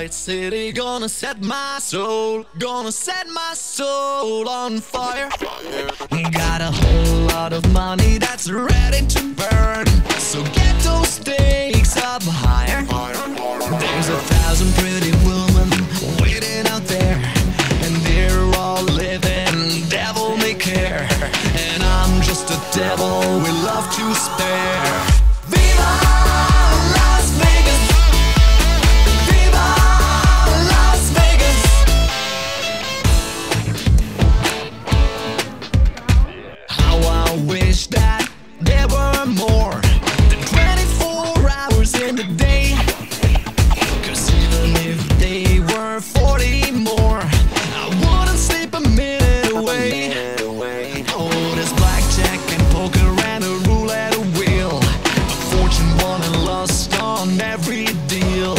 Night City gonna set my soul, gonna set my soul on fire. Got a whole lot of money that's ready to burn, so get those stakes up higher. There's a thousand pretty women waiting out there, and they're all living devil may care. And I'm just a devil we love to spare. Wish that there were more than 24 hours in the day. Cause even if they were 40 more, I wouldn't sleep a minute away. Oh, there's blackjack and poker and a roulette wheel. A fortune won and lost on every deal.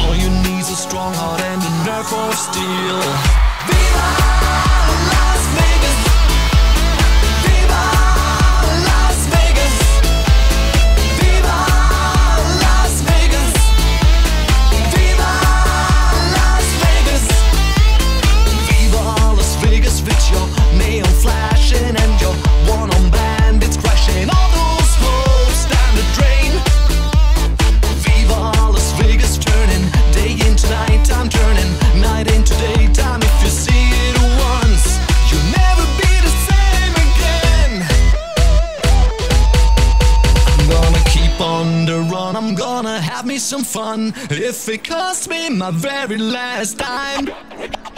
All you need is a strong heart and a nerve of steel. Viva Las I'm gonna have me some fun. If it costs me my very last time.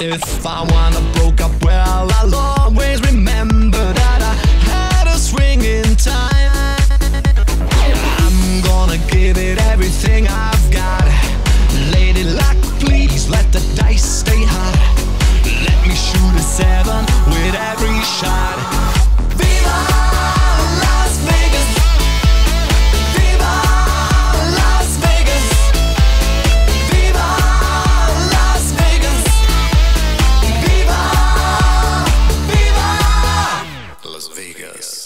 If I wanna broke up, well, I'll always remember that Vegas.